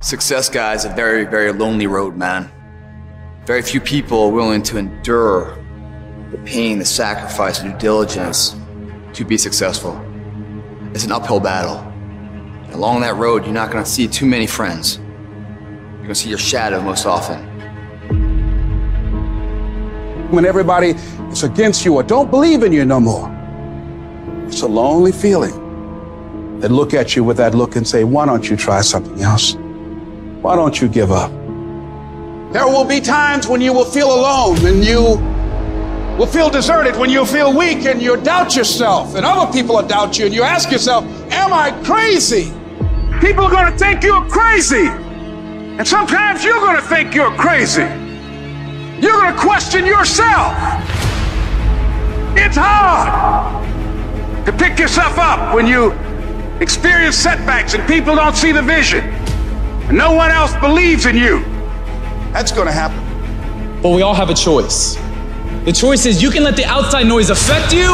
Success, guys, a very, very lonely road, man. Very few people are willing to endure the pain, the sacrifice, the due diligence to be successful. It's an uphill battle. And along that road, you're not gonna see too many friends. You're gonna see your shadow most often. When everybody is against you or don't believe in you no more, it's a lonely feeling. They look at you with that look and say, why don't you try something else? Why don't you give up? There will be times when you will feel alone and you will feel deserted, when you'll feel weak and you doubt yourself and other people will doubt you and you ask yourself, am I crazy? People are going to think you're crazy. And sometimes you're going to think you're crazy. You're going to question yourself. It's hard to pick yourself up when you experience setbacks and people don't see the vision. And no one else believes in you. That's going to happen. But we all have a choice. The choice is you can let the outside noise affect you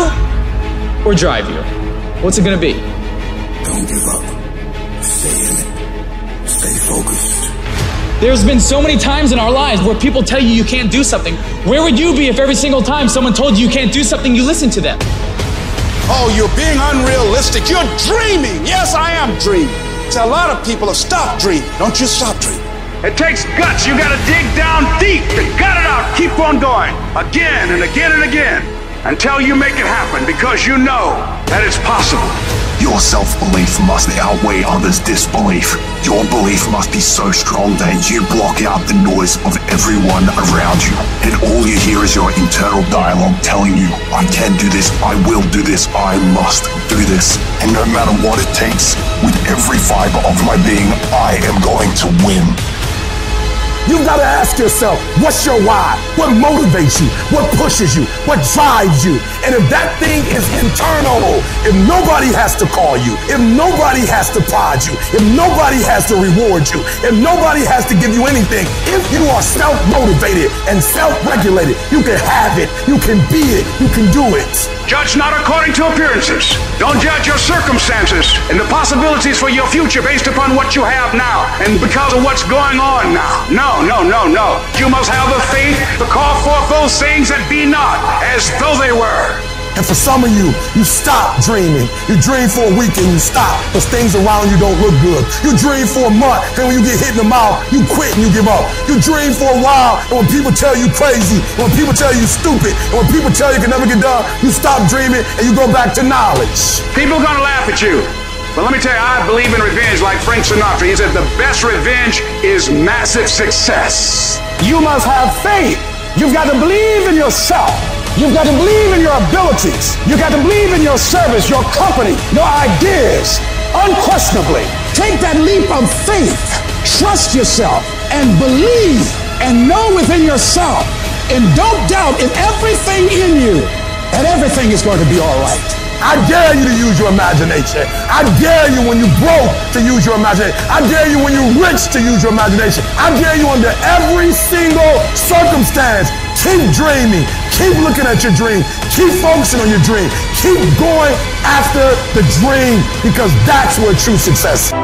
or drive you. What's it going to be? Don't give up. Stay in it. Stay focused. There's been so many times in our lives where people tell you you can't do something. Where would you be if every single time someone told you you can't do something, you listen to them? Oh, you're being unrealistic. You're dreaming. Yes, I am dreaming. So a lot of people have stopped dreaming. Don't you stop dreaming. It takes guts. You gotta dig down deep and gut it out. Keep on going. Again and again and again. Until you make it happen because you know that it's possible. Your self-belief must outweigh others' disbelief. Your belief must be so strong that you block out the noise of everyone around you. And all you hear is your internal dialogue telling you, I can do this, I will do this, I must do this. And no matter what it takes, with every fiber of my being, I am going to win. You've got to ask yourself, what's your why? What motivates you? What pushes you? What drives you? And if that thing is internal, if nobody has to call you, if nobody has to prod you, if nobody has to reward you, if nobody has to give you anything, if you are self-motivated and self-regulated, you can have it, you can be it, you can do it. Judge not according to appearances. Don't judge your circumstances and the possibilities for your future based upon what you have now and because of what's going on now. No, no, no, no. You must have the faith to call forth those things that be not as though they were. And for some of you, you stop dreaming. You dream for a week and you stop because things around you don't look good. You dream for a month, and when you get hit in the mouth, you quit and you give up. You dream for a while, and when people tell you crazy, when people tell you stupid, and when people tell you can never get done, you stop dreaming and you go back to knowledge. People are gonna laugh at you. But let me tell you, I believe in revenge like Frank Sinatra. He said the best revenge is massive success. You must have faith. You've got to believe in yourself. You've got to believe in your abilities. You've got to believe in your service, your company, your ideas. Unquestionably, take that leap of faith. Trust yourself and believe and know within yourself. And don't doubt in everything in you that everything is going to be all right. I dare you to use your imagination. I dare you when you broke to use your imagination. I dare you when you're rich to use your imagination. I dare you under every single circumstance. Keep dreaming. Keep looking at your dream. Keep focusing on your dream. Keep going after the dream because that's where true success